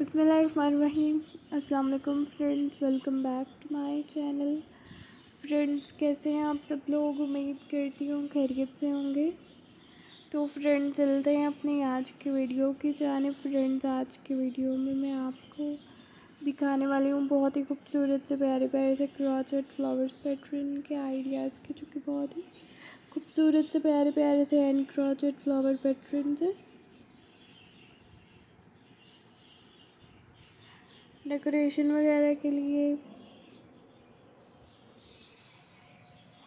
बसमीम अस्सलाम friends, welcome back to my channel. Friends, कैसे हैं आप सब लोग? उम्मीद करती हूँ खैरियत से होंगे। तो फ्रेंड्स, चलते हैं अपनी आज की वीडियो की जाने फ्रेंड्स, आज की वीडियो में मैं आपको दिखाने वाली हूँ बहुत ही खूबसूरत से प्यारे प्यारे से क्रॉचेट फ्लावर्स पैटर्न के आइडियाज़ के, जो कि बहुत ही खूबसूरत से प्यारे प्यारे से हैंड क्रॉचेट फ्लावर पैटर्न है। डेकोरेशन वगैरह के लिए।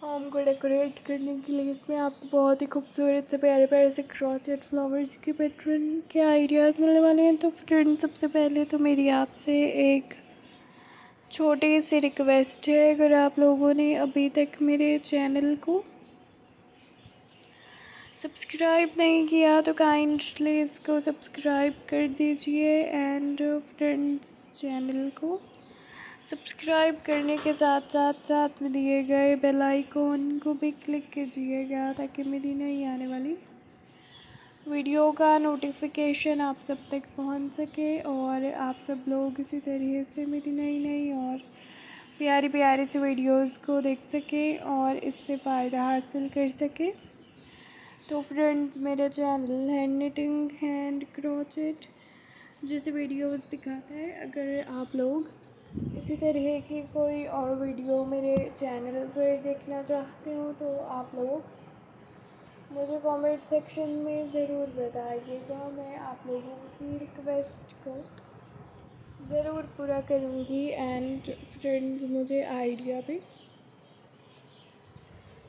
होम को डेकोरेट करने के लिए इसमें आपको बहुत ही खूबसूरत से प्यारे प्यारे से क्रॉचेट फ्लावर्स के पैटर्न के आइडियाज़ मिलने वाले हैं। तो फ्रेंड सबसे पहले तो मेरी आपसे एक छोटी सी रिक्वेस्ट है। अगर आप लोगों ने अभी तक मेरे चैनल को सब्सक्राइब नहीं किया तो काइंडली इसको सब्सक्राइब कर दीजिए। एंड फ्रेंड्स चैनल को सब्सक्राइब करने के साथ साथ साथ में दिए गए बेल आइकॉन को भी क्लिक कीजिएगा ताकि मेरी नई आने वाली वीडियो का नोटिफिकेशन आप सब तक पहुँच सके और आप सब लोग इसी तरीके से मेरी नई नई और प्यारी प्यारी सी वीडियोस को देख सकें और इससे फ़ायदा हासिल कर सकें। तो फ्रेंड्स, मेरा channel hand knitting hand crochet जैसे वीडियोस दिखाता है, अगर आप लोग इसी तरह की कोई और वीडियो मेरे चैनल पर देखना चाहते हो तो आप लोग मुझे कमेंट सेक्शन में ज़रूर बताइएगा। मैं आप लोगों की रिक्वेस्ट को ज़रूर पूरा करूँगी एंड फ्रेंड्स मुझे आइडिया भी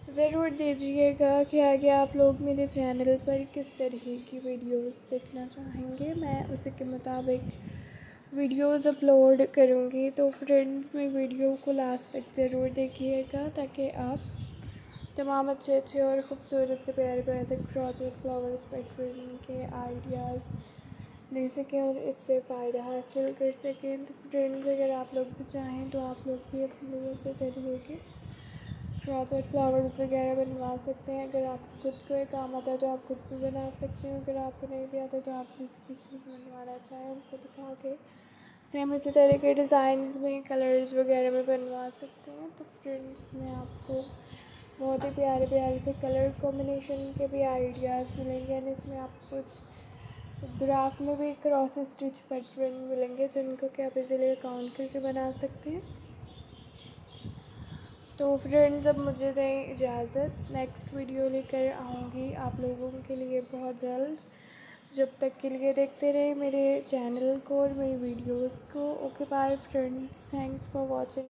ज़रूर दीजिएगा कि आगे आप लोग मेरे चैनल पर किस तरह की वीडियोस देखना चाहेंगे। मैं उसी के मुताबिक वीडियोस अपलोड करूँगी। तो फ्रेंड्स, मैं वीडियो को लास्ट तक ज़रूर देखिएगा ताकि आप तमाम अच्छे अच्छे और ख़ूबसूरत से प्यारे प्यारे से क्रॉचेट फ्लावर्स पैटर्न के आइडियाज़ ले सकें और इससे फ़ायदा हासिल कर सकें। तो फ्रेंड्स, अगर आप लोग भी चाहें तो आप लोग भी अपने लिए से तरीके के क्रॉचेट फ्लावर्स वगैरह बनवा सकते हैं। अगर आपको खुद को ये काम आता है तो आप खुद भी बना सकते हैं। अगर आपको नहीं भी आता तो आप जिस किसी बनवाना चाहें, उनको दिखा के सेम इसी तरह के डिज़ाइन में कलर्स वगैरह में बनवा सकते हैं। तो फ्रेंड्स में आपको बहुत ही प्यारे प्यारे से कलर कॉम्बिनेशन के भी आइडियाज़ मिलेंगे एंड इसमें आप कुछ ग्राफ में भी क्रॉस स्टिच पैटर्न मिलेंगे जिनको कि आप इजीली काउंट करके बना सकते हैं। तो फ्रेंड्स अब मुझे दें इजाज़त। नेक्स्ट वीडियो लेकर आऊँगी आप लोगों के लिए बहुत जल्द। जब तक के लिए देखते रहे मेरे चैनल को और मेरी वीडियोस को। Okay bye friends thanks for watching